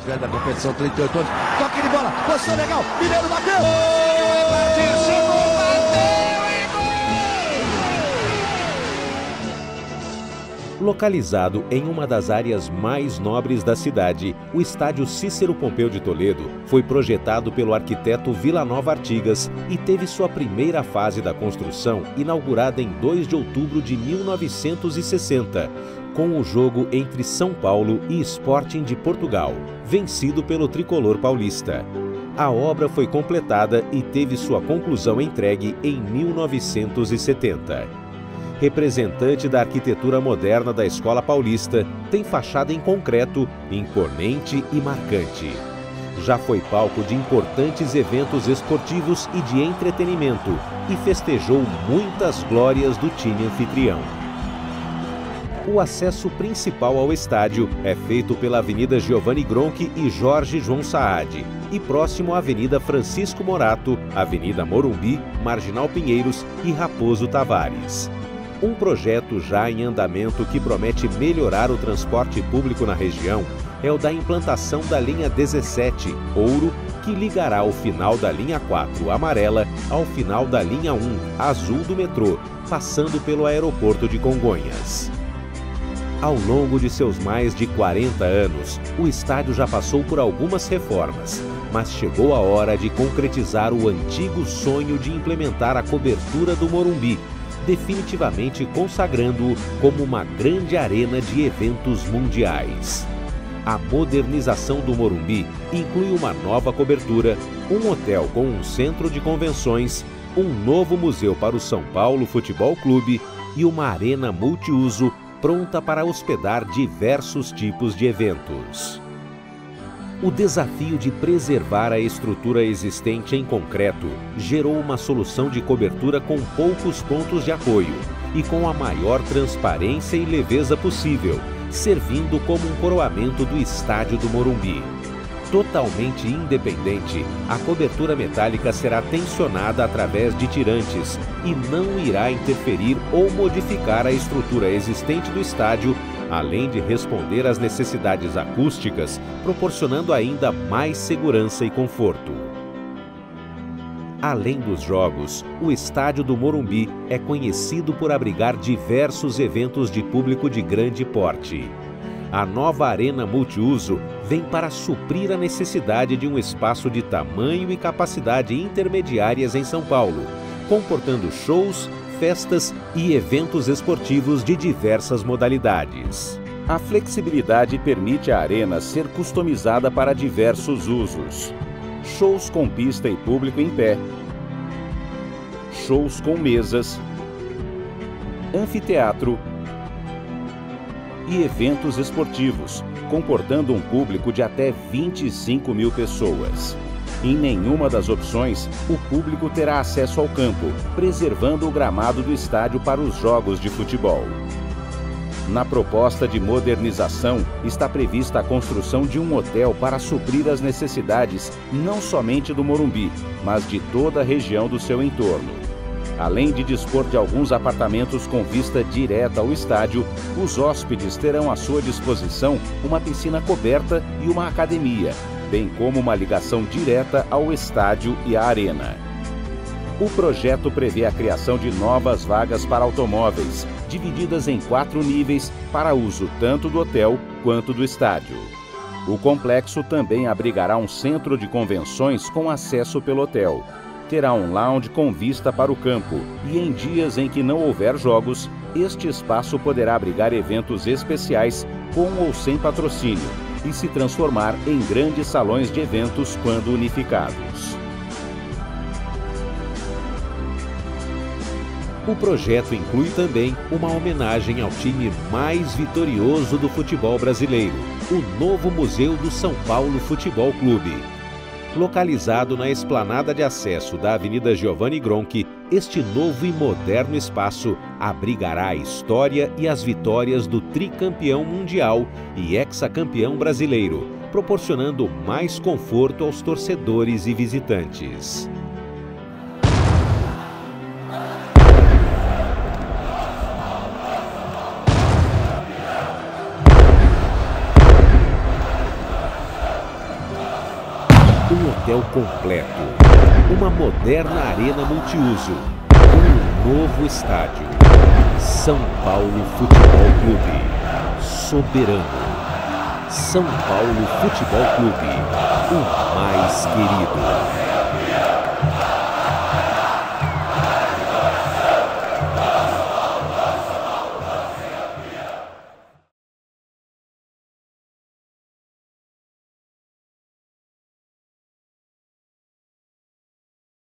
Mais velho da competição, 38 anos. Toque de bola, posição legal. Mineiro bateu. Gol! Chegou, Localizado em uma das áreas mais nobres da cidade, o estádio Cícero Pompeu de Toledo foi projetado pelo arquiteto Vila Nova Artigas e teve sua primeira fase da construção inaugurada em 2 de outubro de 1960, com o jogo entre São Paulo e Sporting de Portugal, vencido pelo tricolor paulista. A obra foi completada e teve sua conclusão entregue em 1970 representante da arquitetura moderna da Escola Paulista, tem fachada em concreto, imponente e marcante. Já foi palco de importantes eventos esportivos e de entretenimento e festejou muitas glórias do time anfitrião. O acesso principal ao estádio é feito pela Avenida Giovanni Gronchi e Jorge João Saad, e próximo à Avenida Francisco Morato, Avenida Morumbi, Marginal Pinheiros e Raposo Tavares. Um projeto já em andamento que promete melhorar o transporte público na região é o da implantação da linha 17, Ouro, que ligará o final da linha 4, amarela, ao final da linha 1, azul do metrô, passando pelo aeroporto de Congonhas. Ao longo de seus mais de 40 anos, o estádio já passou por algumas reformas, mas chegou a hora de concretizar o antigo sonho de implementar a cobertura do Morumbi, definitivamente consagrando-o como uma grande arena de eventos mundiais. A modernização do Morumbi inclui uma nova cobertura, um hotel com um centro de convenções, um novo museu para o São Paulo Futebol Clube e uma arena multiuso pronta para hospedar diversos tipos de eventos o desafio de preservar a estrutura existente em concreto gerou uma solução de cobertura com poucos pontos de apoio e com a maior transparência e leveza possível, servindo como um coroamento do estádio do Morumbi. Totalmente independente, a cobertura metálica será tensionada através de tirantes e não irá interferir ou modificar a estrutura existente do estádio além de responder às necessidades acústicas, proporcionando ainda mais segurança e conforto. Além dos jogos, o estádio do Morumbi é conhecido por abrigar diversos eventos de público de grande porte. A nova arena multiuso vem para suprir a necessidade de um espaço de tamanho e capacidade intermediárias em São Paulo, comportando shows, festas e eventos esportivos de diversas modalidades. A flexibilidade permite à arena ser customizada para diversos usos. Shows com pista e público em pé, shows com mesas, anfiteatro e eventos esportivos, comportando um público de até 25 mil pessoas. Em nenhuma das opções, o público terá acesso ao campo, preservando o gramado do estádio para os jogos de futebol. Na proposta de modernização está prevista a construção de um hotel para suprir as necessidades não somente do Morumbi, mas de toda a região do seu entorno. Além de dispor de alguns apartamentos com vista direta ao estádio, os hóspedes terão à sua disposição uma piscina coberta e uma academia, bem como uma ligação direta ao estádio e à arena. O projeto prevê a criação de novas vagas para automóveis, divididas em quatro níveis para uso tanto do hotel quanto do estádio. O complexo também abrigará um centro de convenções com acesso pelo hotel. Terá um lounge com vista para o campo e, em dias em que não houver jogos, este espaço poderá abrigar eventos especiais com ou sem patrocínio, e se transformar em grandes salões de eventos quando unificados. O projeto inclui também uma homenagem ao time mais vitorioso do futebol brasileiro, o novo Museu do São Paulo Futebol Clube, Localizado na esplanada de acesso da Avenida Giovanni Gronchi, este novo e moderno espaço abrigará a história e as vitórias do tricampeão mundial e hexacampeão brasileiro, proporcionando mais conforto aos torcedores e visitantes. Hotel completo, uma moderna arena multiuso, um novo estádio. São Paulo Futebol Clube. Soberano. São Paulo Futebol Clube. O mais querido.